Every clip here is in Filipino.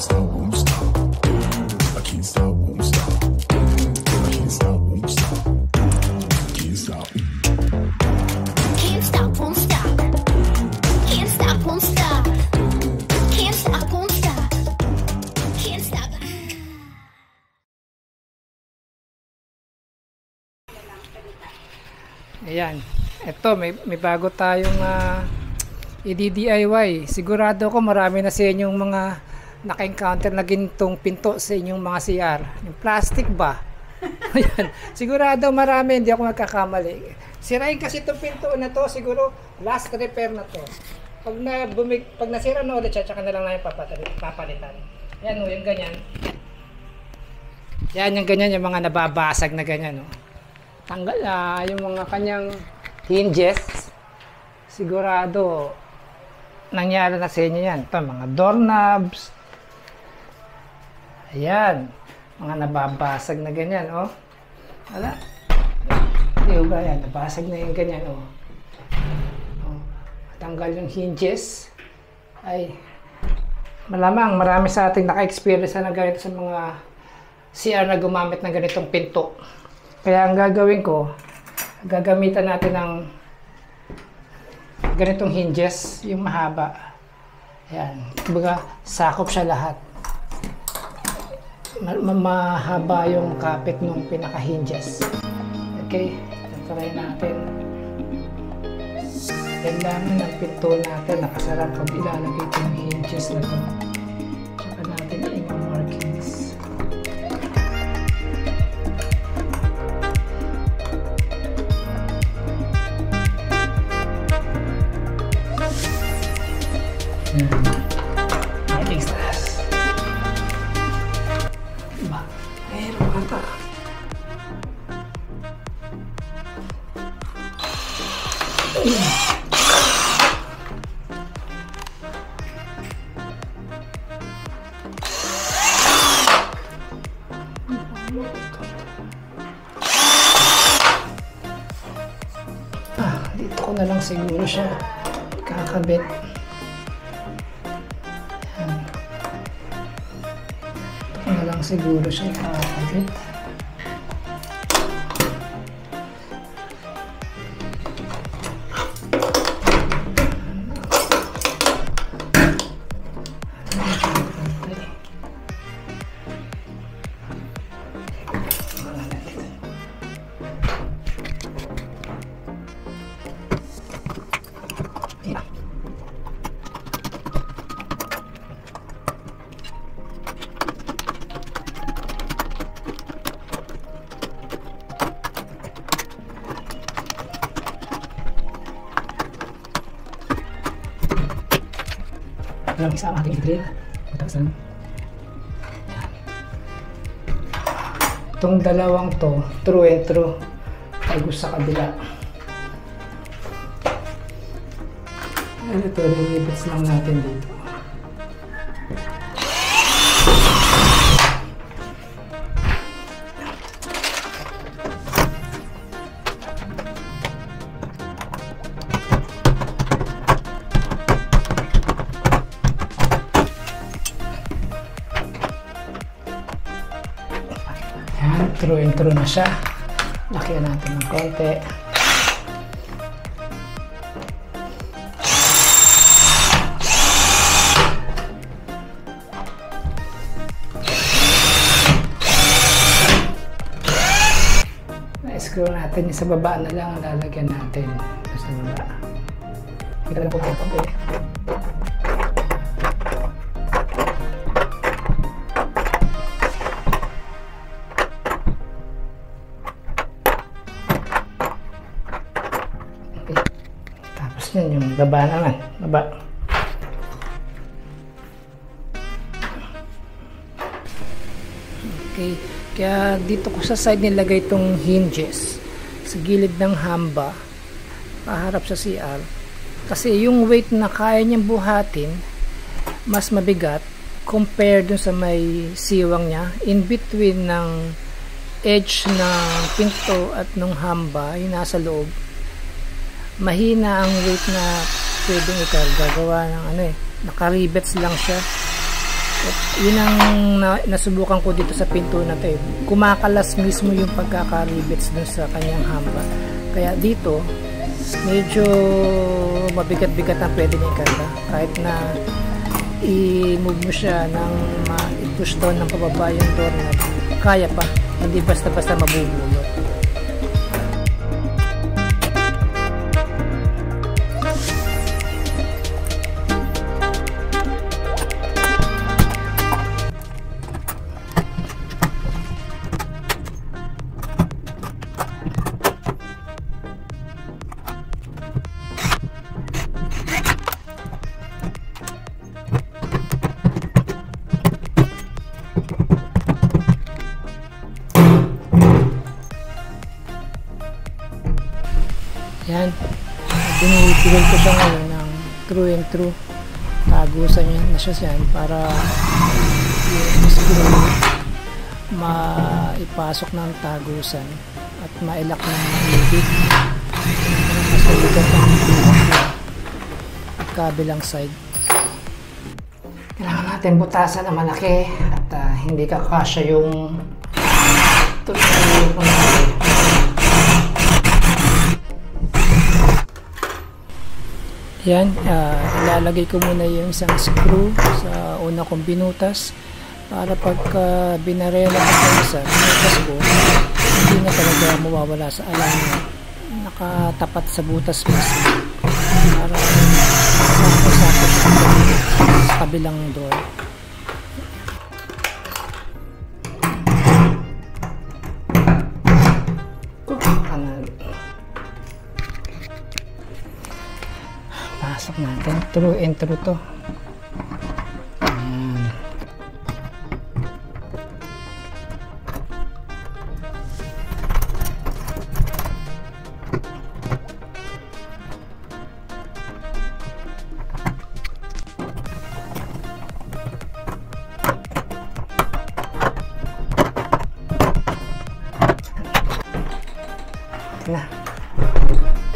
can't stop, won't stop. I can't stop, won't stop. I can't stop, won't stop. Can't stop. Can't stop, won't stop. Can't stop, won't stop. Can't stop, won't stop. Can't stop. Ayan. Ito, may, may bago tayong uh, i-DIY. Sigurado ko marami na sa inyong mga naka-encounter na gintong pinto sa inyong mga CR. Yung plastic ba? Ayan. Sigurado marami, hindi ako magkakamali. Sirain kasi itong pinto na to, siguro last repair na to. Pag na bumig, pag nasira na ulit siya, tsaka na lang namin papalitan. Yan o, yung ganyan. Yan yung ganyan, yung mga nababasag na ganyan o. Tanggal na yung mga kanyang hinges. Sigurado nangyari na sa inyo yan. Ito, mga doorknobs. Ayan. Mga nababasag na ganyan, oh. Wala. Hindi ba yan? Nabasag na yung ganyan, oh. oh. Tanggal yung hinges. Ay, malamang marami sa ating naka-experience na ganito sa mga CR na gumamit ng ganitong pinto. Kaya ang gagawin ko, gagamitan natin ng ganitong hinges, yung mahaba. Ayan. Kumbaga, sakop siya lahat. Ma- ma- mahaba yung kapit ng pinaka-hinges. Okay? Try natin. Ganda ng pinto natin. Ilalagay ko yung hinges na to. Ah, dito ko na lang siguro siya kakabit. Yan. Dito ko na lang siguro siya kakabit. Walang isa ang ating drill. Matasan. Itong dalawang to, true and true. Agus sa kabila. Ito, nilibits lang natin dito. Na siya. Lakyan natin ng konti. Na-screw natin sa baba na lang ang lalagyan natin. Sa baba. Kita na po po konti. Tapos yun, yung baba naman. Baba. Okay. Kaya dito ko sa side nilagay itong hinges sa gilid ng hamba paharap sa CR. Kasi yung weight na kaya niyang buhatin mas mabigat compared dun sa may siwang niya in between ng edge ng pinto at ng hamba yung nasa loob mahina ang weight na pwedeng ikarga gawa ng ano eh nakaribets lang siya At yun ang na- nasubukan ko dito sa pinto na to eh. Kumakalas mismo yung pagkaka-rivets dun sa kanyang hamba. Kaya dito, medyo mabigat-bigat ang pwede niya ikarga. Kahit na i-move mo siya ng ma- i-push down ng pababa yung doorknob, kaya pa. Hindi basta-basta mabubulot. Binibigyan ko siya ngayon ng true and true. Tagusan niya na siya yan para yung screw maipasok ng tagusan at mailak ng ibig. Mas ang at kabilang side. Kailangan natin butasan na malaki at ah, hindi kakasya yung tuloy ko natin. Yan, ah, ilalagay ko muna yung isang screw sa una kong binutas para pagka binarela ko sa binutas ko, hindi na talaga mawawala sa alam niya. Nakatapat sa butas mismo para sakto-sakto sa kabilang door. True to. Ayan. Ito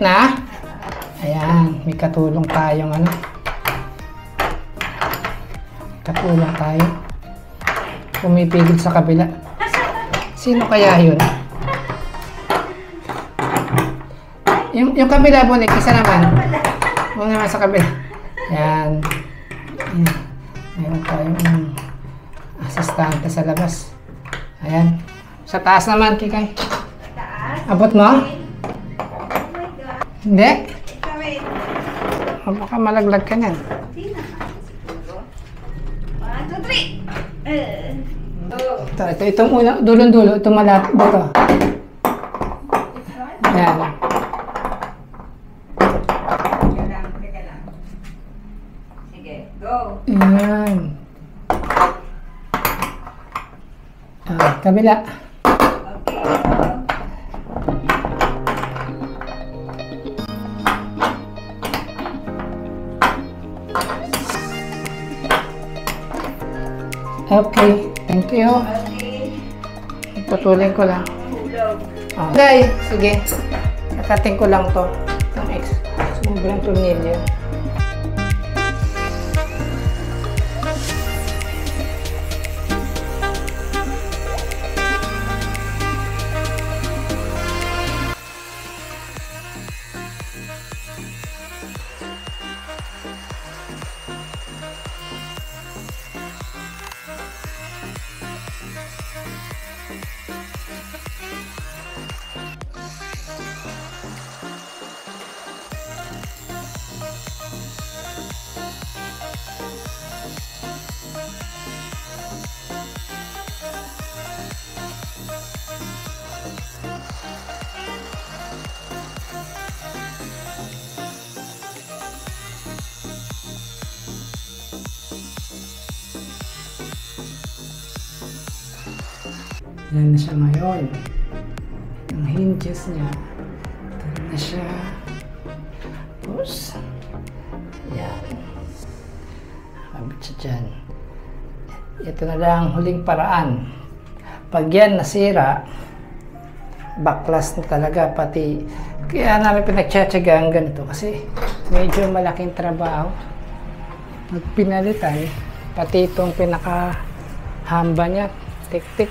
na. Ayan, may katulong tayong ano. Katulong tayo. Pumipigil sa kabila. Sino kaya yun? Yung, yung kabila po, isa naman. Huwag naman sa kabila. Ayan. Ayan. Meron tayong um, asistante sa labas. Ayan. Sa taas naman, Kikay. Abot mo? Hindi? O baka malaglag ka niyan. One, two, three. Eh. Ito, ito, itong una, dulong-dulo, itong malapit dito. Ayan. Go. Ayan. Ah, kabila. Okay, Okay, thank you. Okay. Putulin ko lang. Hulog. Ah. Okay, sige. Kakating ko lang to. Sobrang tornilyo. Yan na siya ngayon. Ang hinges niya. Ito na siya. Tapos, yan. Kabit siya dyan. Ito na lang ang huling paraan. Pag yan nasira, backlash na talaga pati kaya namin pinagtsatsagaan ganito kasi medyo malaking trabaho Pag pinalitan pati itong pinaka hamba niya tik tik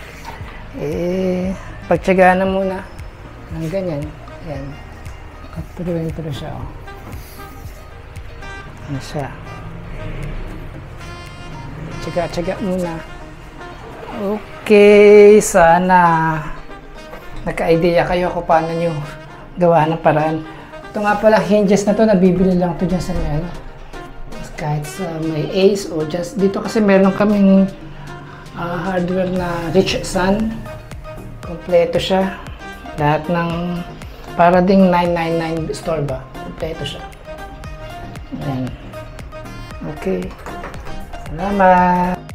eh pagtsagaan na muna ng ganyan yan katro siya oh. ano siya tsaga-tsaga muna Okay, sana nagka-idea kayo kung paano nyo gawa ng paraan. Ito nga pala, hinges na to, nabibili lang to dyan sa may ano. Kahit sa may Ace o just dito kasi meron kaming ah, hardware na Rich Sun. Kompleto siya. Lahat ng para ding 999 store ba? Kompleto siya. Ayan. Okay. Salamat.